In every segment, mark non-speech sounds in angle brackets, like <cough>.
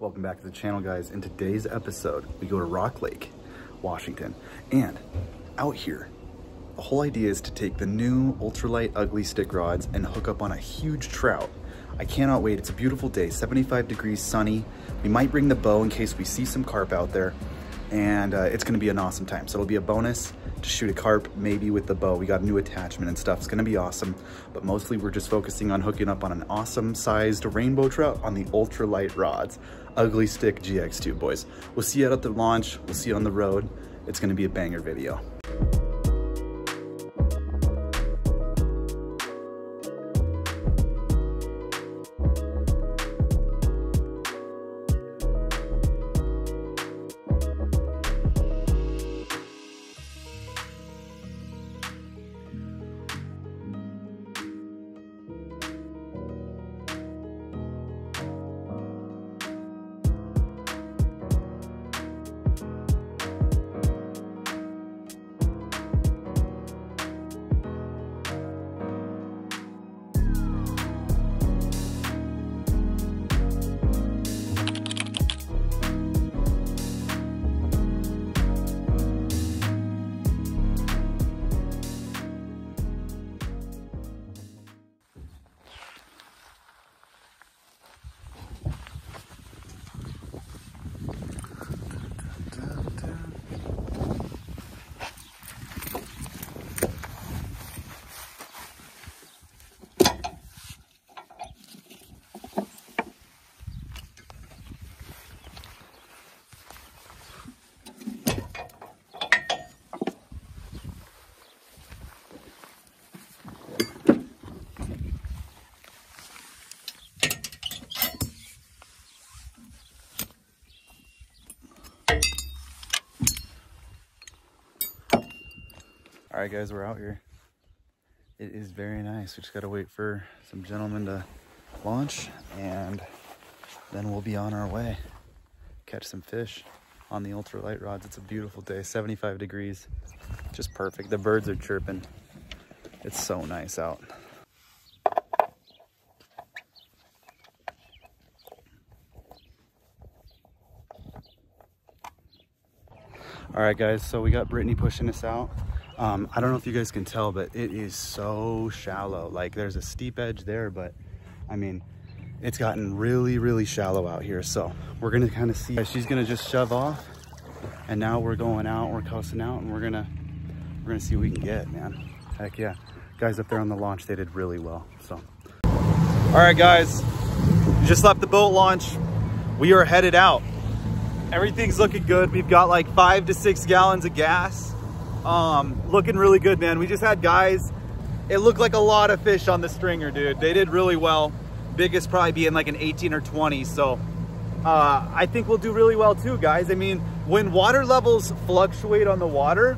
Welcome back to the channel, guys. In today's episode, we go to Rock Lake, Washington. And out here, the whole idea is to take the new ultralight ugly stick rods and hook up on a huge trout. I cannot wait. It's a beautiful day, 75 degrees, sunny. We might bring the bow in case we see some carp out there. And uh, it's gonna be an awesome time. So it'll be a bonus to shoot a carp, maybe with the bow. We got a new attachment and stuff. It's gonna be awesome. But mostly we're just focusing on hooking up on an awesome sized rainbow trout on the ultralight rods. Ugly Stick GX2, boys. We'll see you out at the launch. We'll see you on the road. It's gonna be a banger video. All right, guys, we're out here. It is very nice. We just got to wait for some gentlemen to launch and then we'll be on our way. Catch some fish on the ultralight rods. It's a beautiful day, 75 degrees. Just perfect. The birds are chirping. It's so nice out. All right, guys, so we got Brittany pushing us out. Um, I don't know if you guys can tell, but it is so shallow. Like there's a steep edge there, but I mean, it's gotten really, really shallow out here. So we're gonna kind of see, she's gonna just shove off and now we're going out, we're coasting out and we're gonna, we're gonna see what we can get, man. Heck yeah. Guys up there on the launch, they did really well, so. All right, guys, We just left the boat launch. We are headed out. Everything's looking good. We've got like five to six gallons of gas. Um, looking really good, man. We just had guys, it looked like a lot of fish on the stringer, dude. They did really well. Biggest probably being like an 18 or 20. So uh, I think we'll do really well too, guys. I mean, when water levels fluctuate on the water,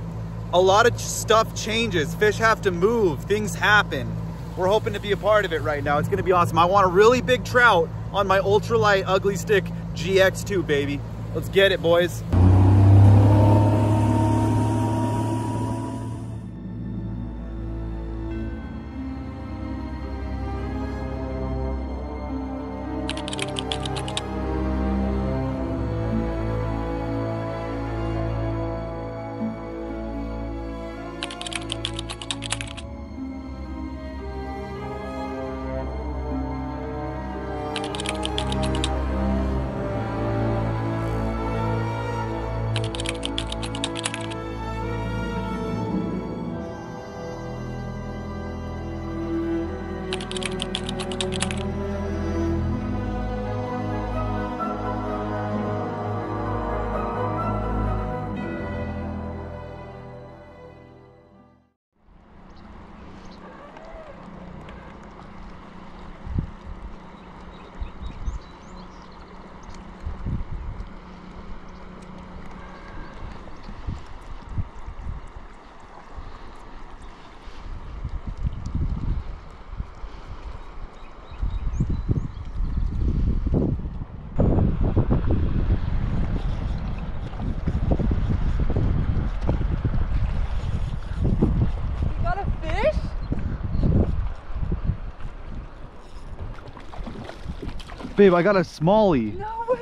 a lot of stuff changes. Fish have to move, things happen. We're hoping to be a part of it right now. It's gonna be awesome. I want a really big trout on my ultralight ugly stick GX2, baby. Let's get it, boys. Babe, I got a smallie. No way.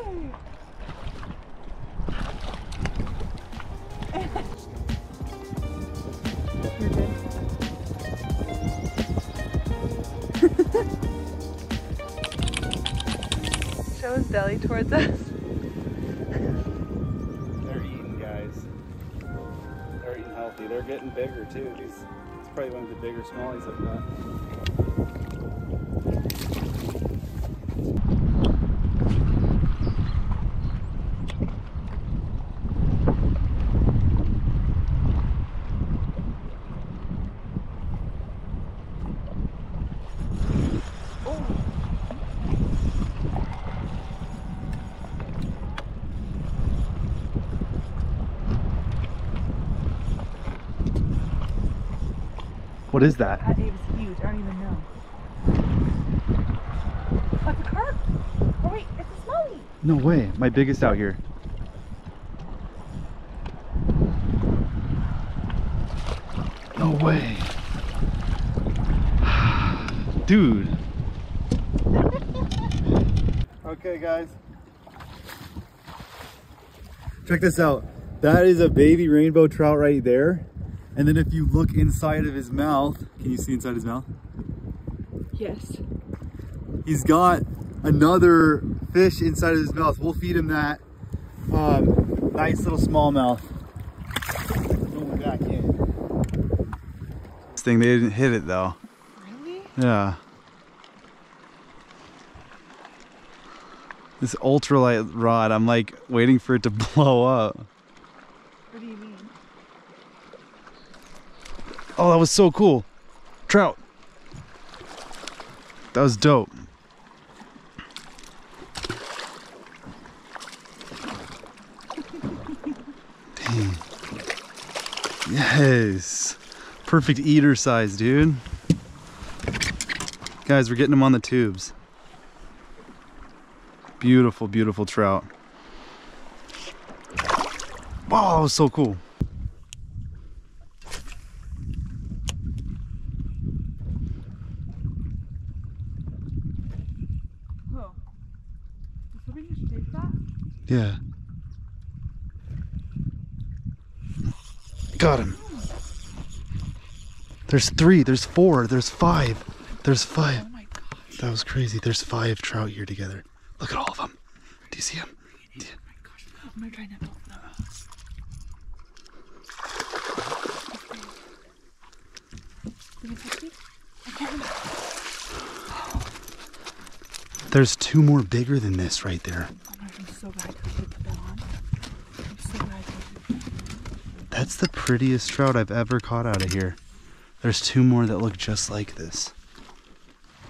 Show his belly towards us. They're eating, guys. They're eating healthy. They're getting bigger, too. It's probably one of the bigger smallies I've got. What is that? That Dave is huge. I don't even know. It's a carp. Oh wait, it's a smallie. No way. My biggest out here. No way. <sighs> Dude. <laughs> okay, guys. Check this out. That is a baby rainbow trout right there. And then if you look inside of his mouth, can you see inside his mouth? Yes. He's got another fish inside of his mouth. We'll feed him that. Um, nice little smallmouth. Going back in. This thing, they didn't hit it though. Really? Yeah. This ultralight rod, I'm like waiting for it to <laughs> blow up. What do you mean? Oh, that was so cool. Trout. That was dope. Dang. Yes. Perfect eater size, dude. Guys, we're getting them on the tubes. Beautiful, beautiful trout. Wow, that was so cool. Oh. So we should take that? Yeah. Got him. There's three, there's four, there's five. There's five. Oh my gosh. That was crazy. There's five trout here together. Look at all of them. Do you see them? Oh my gosh. Oh, I'm gonna try to open them. Can you touch me? I can't. There's two more bigger than this right there. Oh my gosh, I'm so glad I put them on. I'm so glad I put That's the prettiest trout I've ever caught out of here. There's two more that look just like this.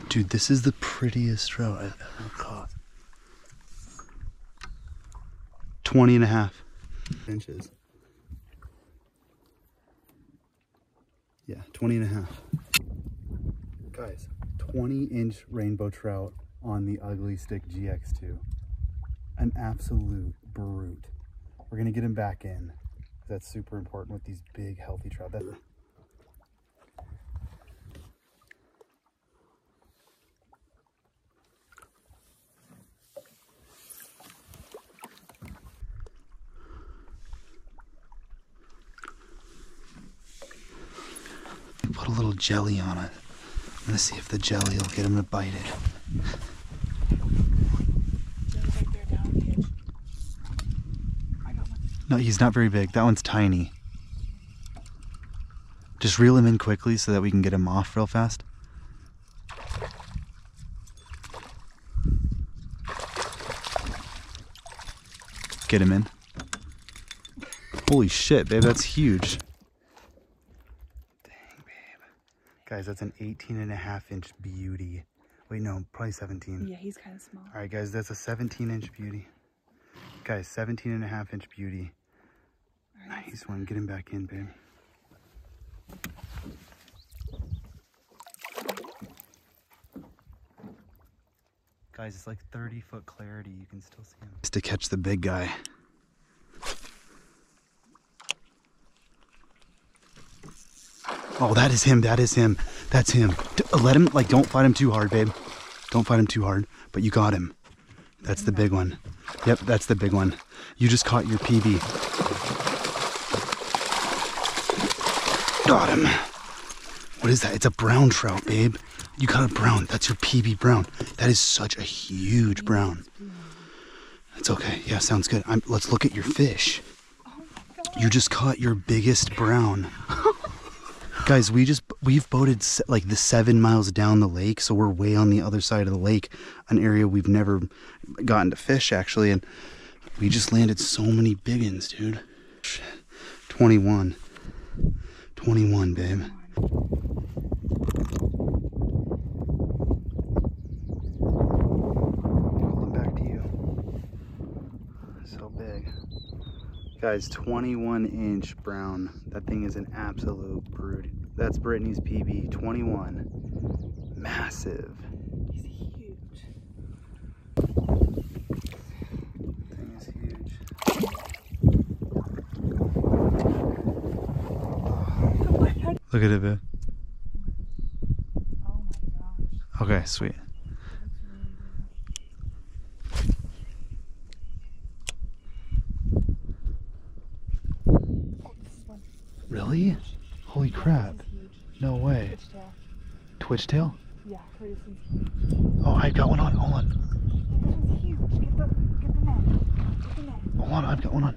Dude, this is the prettiest trout I've ever caught. 20 and a half inches. Yeah, 20 and a half. Guys, 20 inch rainbow trout on the Ugly Stick GX2. An absolute brute. We're gonna get him back in. That's super important with these big, healthy trout. That, jelly on it. I'm gonna see if the jelly will get him to bite it. No, he's not very big. That one's tiny. Just reel him in quickly so that we can get him off real fast. Get him in. Holy shit, babe, that's huge. Dang, babe. Guys, that's an 18 and a half inch beauty. Wait, no, probably 17. Yeah, he's kind of small. All right, guys, that's a 17 inch beauty. Guys, 17 and a half inch beauty. All right. Nice one. Get him back in, babe. Guys, it's like 30 foot clarity. You can still see him. Just to catch the big guy. Oh, that is him. That is him. That's him. D- uh, let him, like, don't fight him too hard, babe. Don't fight him too hard. But you got him. That's the big one. Yep, that's the big one. You just caught your PB. Got him. What is that? It's a brown trout, babe. You got a brown. That's your PB brown. That is such a huge brown. It's okay. Yeah, sounds good. I'm, let's look at your fish. You just caught your biggest brown. Guys, we just we've boated like the seven miles down the lake, so we're way on the other side of the lake, an area we've never gotten to fish actually, and we just landed so many biggins, dude. Shit. 21. 21, babe. Hold them back to you. So big. Guys, 21 inch brown. That thing is an absolute brute. That's Brittany's PB, 21. Massive. He's huge. Thing is huge. What? How did- Look at it, babe. Oh my gosh. Okay, sweet. Oh, this is one. Really? Holy crap. This is huge. No way. Twitch tail. Twitch tail? Yeah. Oh, I got one on. Hold on. This one's huge. Get the get the net. Get the net. Hold on. I've got one on.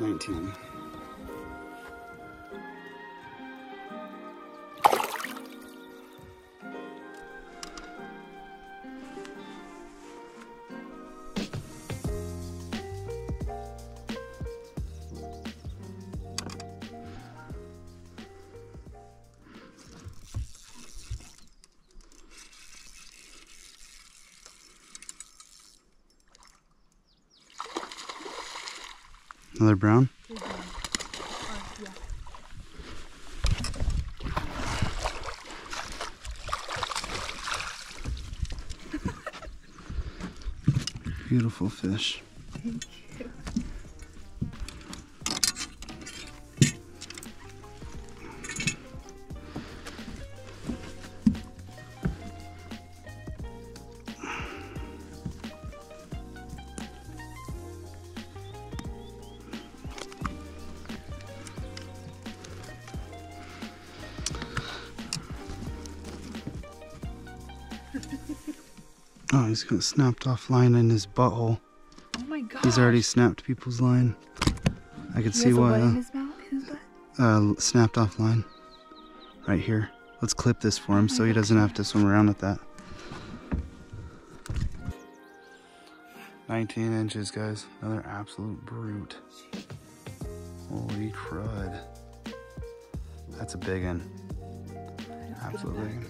Almost 19. Another brown? Here's one. Or, yeah. Beautiful fish. Oh, he's got snapped off line in his butthole. Oh my god. He's already snapped people's line. I could He see why. Uh, his mouth? His uh, snapped off line. Right here. Let's clip this for him so he doesn't have to swim around with that. 19 inches, guys. Another absolute brute. Holy crud. That's a big one. Absolute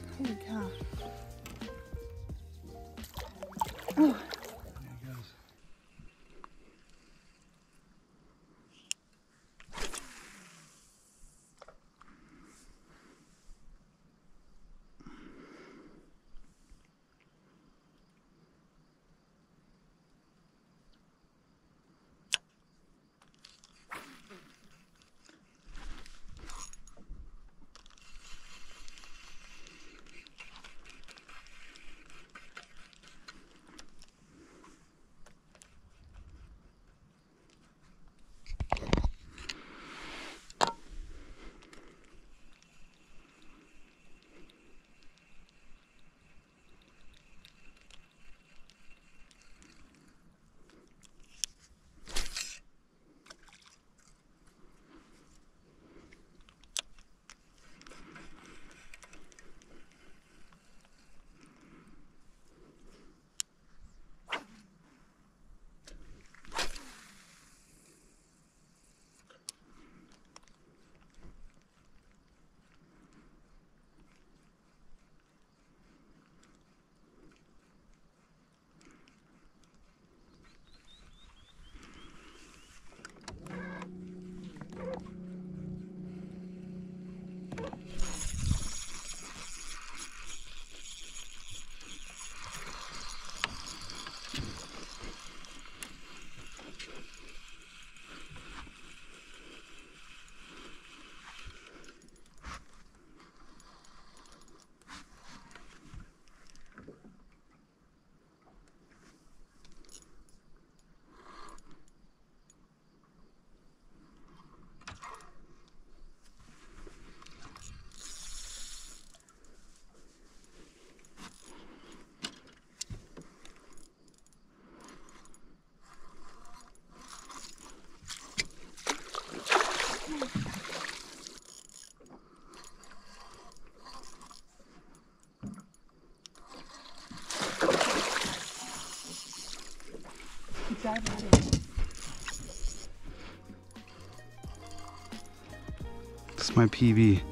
My PB.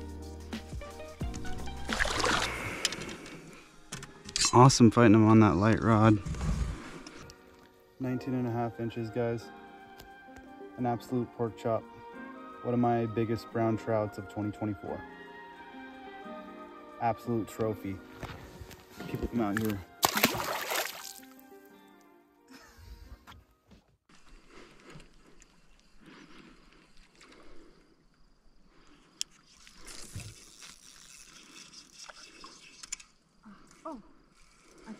Awesome fighting him on that light rod. 19 and a half inches, guys. An absolute pork chop. One of my biggest brown trouts of 2024. Absolute trophy. Keep him out here.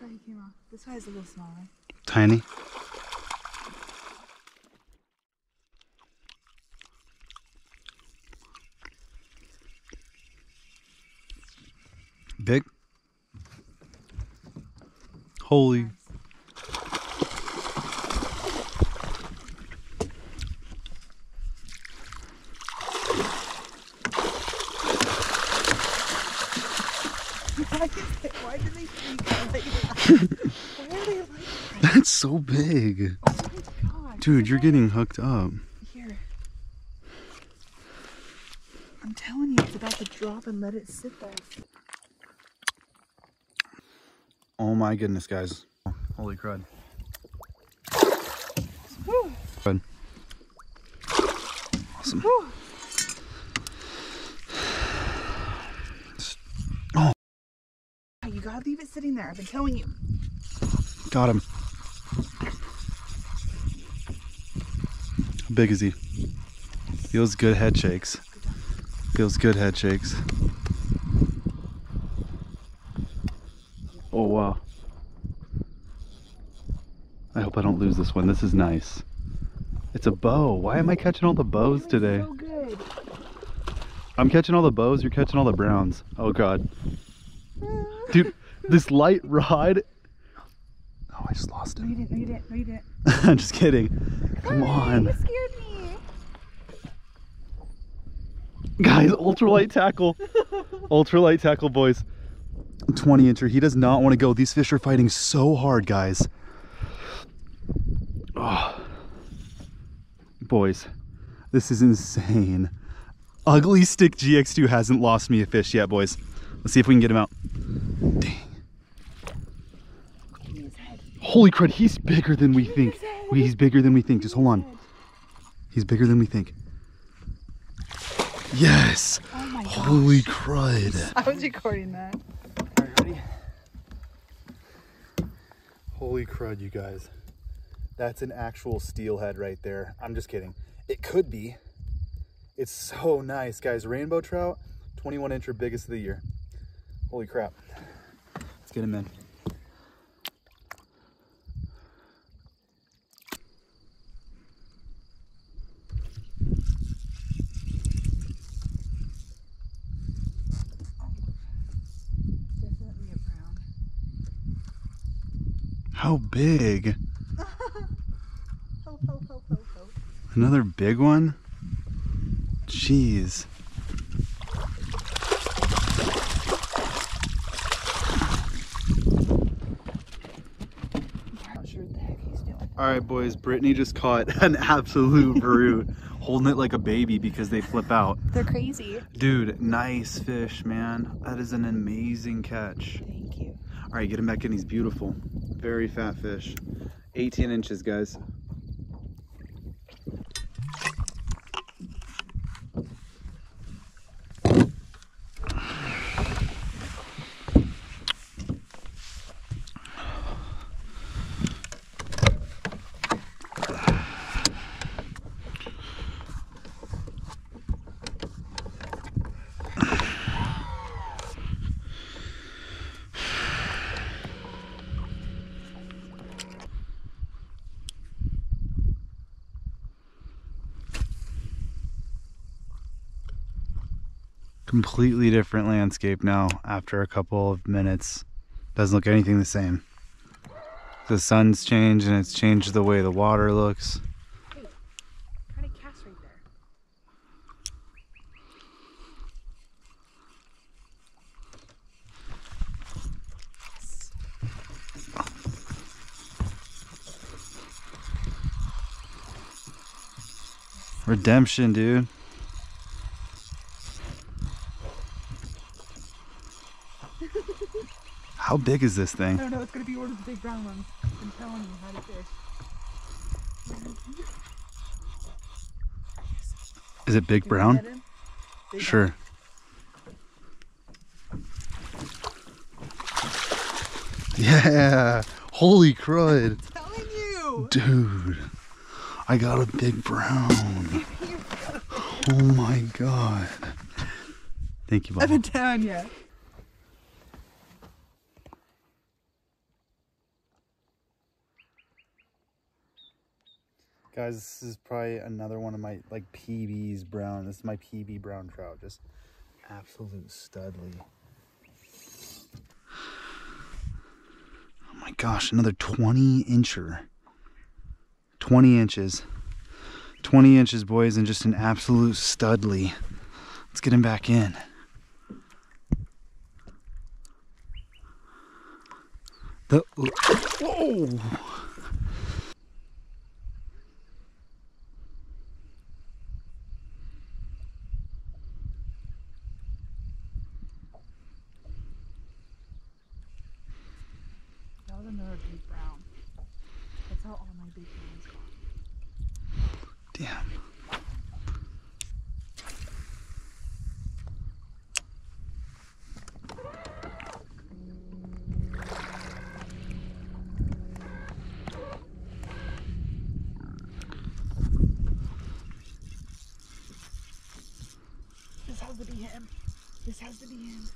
Thought he came off. This guy's a little smaller. Tiny. Big. Holy. Why, is it, why do they freak out like that? why are they like that? That's so big. Oh. Dude, you're getting hooked up. Here. I'm telling you, it's about to drop and let it sit there. Oh my goodness, guys. Holy crud. Whew. Crud. Awesome. Whew. Oh. You gotta leave it sitting there. I've been telling you. Got him. How big is he? Feels good head shakes. Feels good head shakes. Oh wow. I hope I don't lose this one. This is nice. It's a bow. Why am I catching all the bows today? So. I'm catching all the bows, you're catching all the browns. Oh god. <laughs> Dude, this light rod I just lost No, you didn't. No, you didn't. No, you didn't. I'm <laughs> just kidding. Come You on. scared me. Guys, ultralight tackle. <laughs> ultralight tackle, boys. 20 incher. He does not want to go. These fish are fighting so hard, guys. Oh. <sighs> Boys, this is insane. Ugly Stick GX2 hasn't lost me a fish yet, boys. Let's see if we can get him out. Dang. His head. Holy crud, he's bigger than we think. His head. Wait, he's bigger than we think. Just hold on. He's bigger than we think. Yes! Oh my god. Holy crud. I was recording that. Alright, ready? Holy crud, you guys. That's an actual steelhead right there. I'm just kidding. It could be. It's so nice, guys. Rainbow trout, 21 inch or biggest of the year. Holy crap. Let's get him in. How big? Ho, ho, ho, ho, ho. Another big one? Jeez. Not sure what the heck he's doing. All right, boys. Brittany just caught <laughs> an absolute <laughs> brute, holding it like a baby because they flip out. They're crazy. Dude, nice fish, man. That is an amazing catch. Thank you. All right, get him back in. He's beautiful. Very fat fish. 18 inches, guys. Completely different landscape now after a couple of minutes. Doesn't look anything the same. The sun's changed and it's changed the way the water looks. Kind of cast right there. Redemption, dude. How big is this thing? I don't know. It's gonna be one of the big brown ones. I'm telling you how to fish. Is it big brown? Big Sure. Yeah. Holy crud. brown. Telling you. Dude. I got a big brown. <laughs> Oh my god. Thank you, I've Bob. been down yet. Guys, this is probably another one of my like PB's brown. This is my PB brown trout. Just absolute studly. Oh my gosh, another 20 incher. 20 inches. 20 inches, boys, and just an absolute studly. Let's get him back in. The whoa. That was another big brown. That's how all my big browns gone. Damn. This has to be him. This has to be him.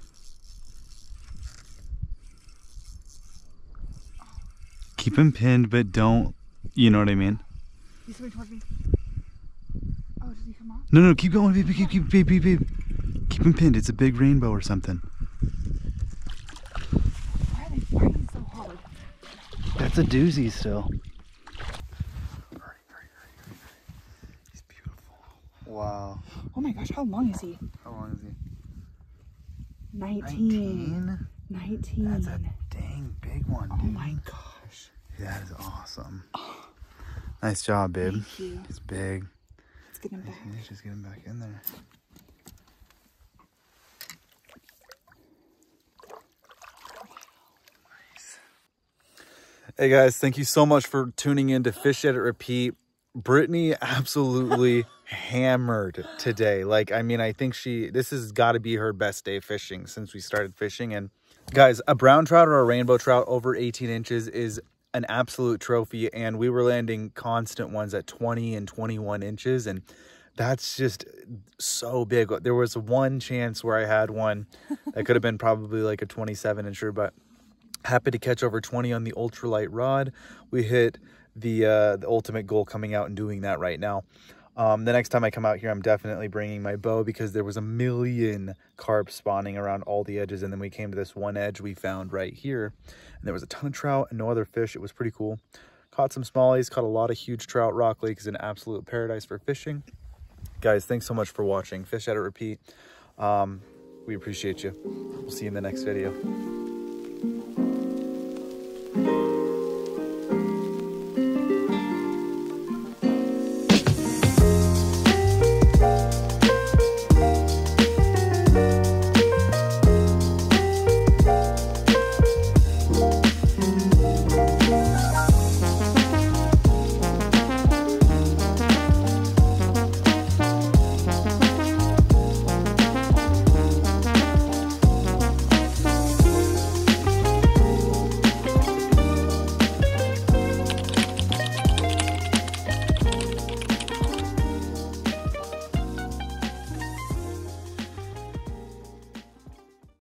Keep him pinned, but don't. You know what I mean? He's coming towards me. Oh, did he come off? No, no, keep going, babe, keep, keep, babe, babe, babe. Keep him pinned. It's a big rainbow or something. Why are they fighting so hard? That's a doozy still. He's beautiful. Wow. Oh my gosh, how long is he? How long is he? 19. 19. That's a dang big one, oh dude. my gosh. That is awesome. Oh. Nice job, babe. Thank you. He's big. Let's get him back. Let's just get him back in there. Hey guys, thank you so much for tuning in to Fish Edit Repeat. Brittany absolutely <laughs> hammered today. Like, I mean, I think she, this has got to be her best day fishing since we started fishing. And guys, a brown trout or a rainbow trout over 18 inches is an absolute trophy. And we were landing constant ones at 20 and 21 inches. And that's just so big. There was one chance where I had one that could have been probably like a 27 incher, but happy to catch over 20 on the ultralight rod. We hit the uh, the ultimate goal coming out and doing that right now. Um, the next time I come out here, I'm definitely bringing my bow because there was a million carp spawning around all the edges. And then we came to this one edge we found right here. And there was a ton of trout and no other fish. It was pretty cool. Caught some smallies, caught a lot of huge trout. Rock Lake is an absolute paradise for fishing. Guys, thanks so much for watching. Fish at Edit Repeat. Um, we appreciate you. We'll see you in the next video.